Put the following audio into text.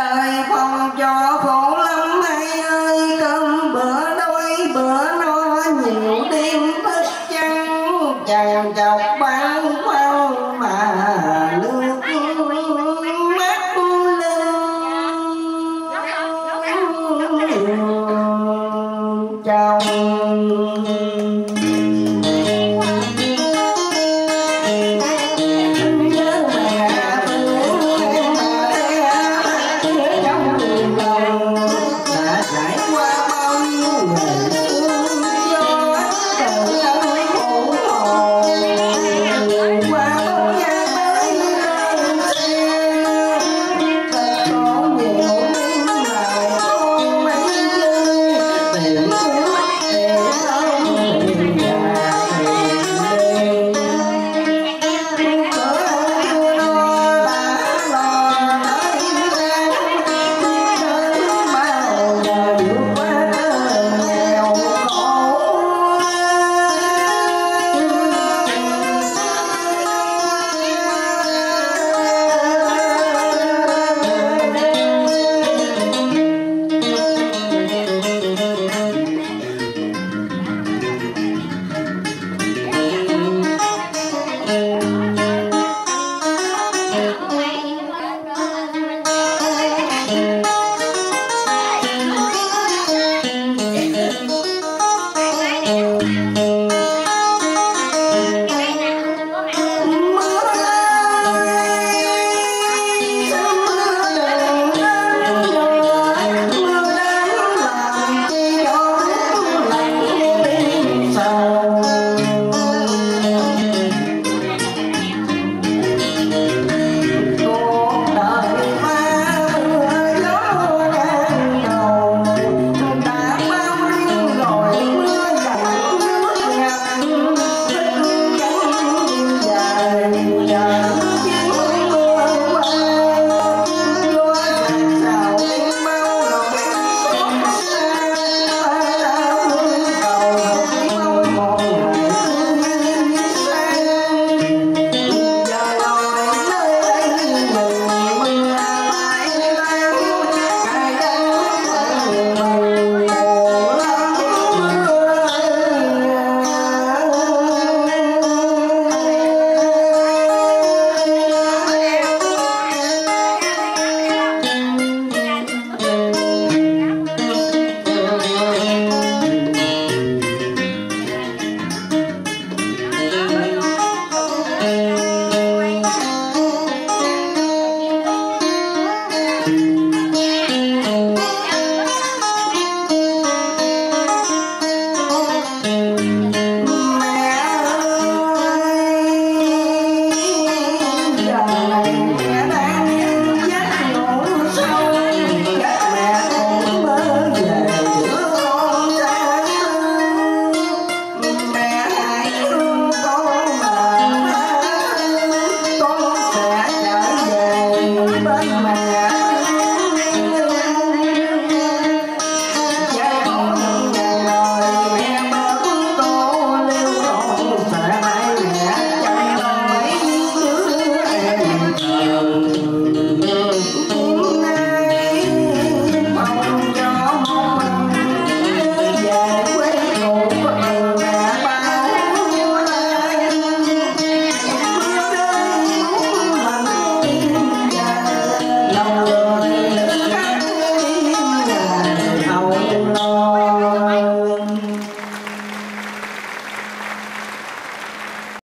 đời phòng cho khổ lắm hay ơi, cơm bữa đôi bữa no, nhiều đêm thức trắng. Chàng chọc bán khoăn mà nước mắt lưng chồng